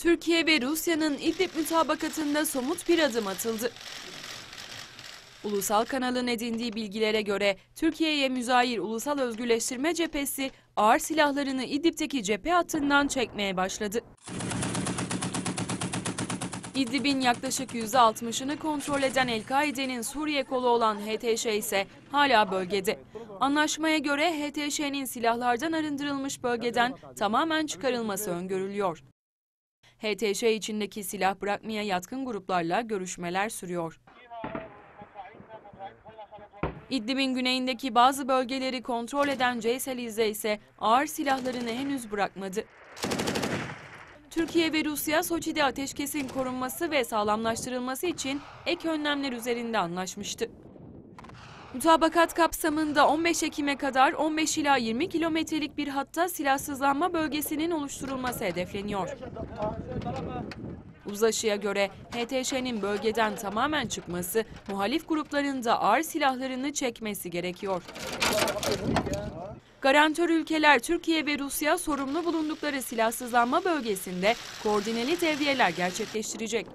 Türkiye ve Rusya'nın İdlib mütabakatında somut bir adım atıldı. Ulusal kanalın edindiği bilgilere göre Türkiye'ye müzayir Ulusal Özgürleştirme Cephesi ağır silahlarını İdlib'deki cephe hattından çekmeye başladı. İdlib'in yaklaşık %60'ını kontrol eden El-Kaide'nin Suriye kolu olan HTŞ ise hala bölgede. Anlaşmaya göre HTŞ'nin silahlardan arındırılmış bölgeden tamamen çıkarılması öngörülüyor. HTŞ içindeki silah bırakmaya yatkın gruplarla görüşmeler sürüyor. İdlib'in güneyindeki bazı bölgeleri kontrol eden Ceysel ise ağır silahlarını henüz bırakmadı. Türkiye ve Rusya Soçi'de ateşkesin korunması ve sağlamlaştırılması için ek önlemler üzerinde anlaşmıştı. Mutabakat kapsamında 15 Ekim'e kadar 15 ila 20 kilometrelik bir hatta silahsızlanma bölgesinin oluşturulması hedefleniyor. Uzlaşıya göre HTŞ'nin bölgeden tamamen çıkması, muhalif grupların da ağır silahlarını çekmesi gerekiyor. Garantör ülkeler Türkiye ve Rusya sorumlu bulundukları silahsızlanma bölgesinde koordineli devriyeler gerçekleştirecek.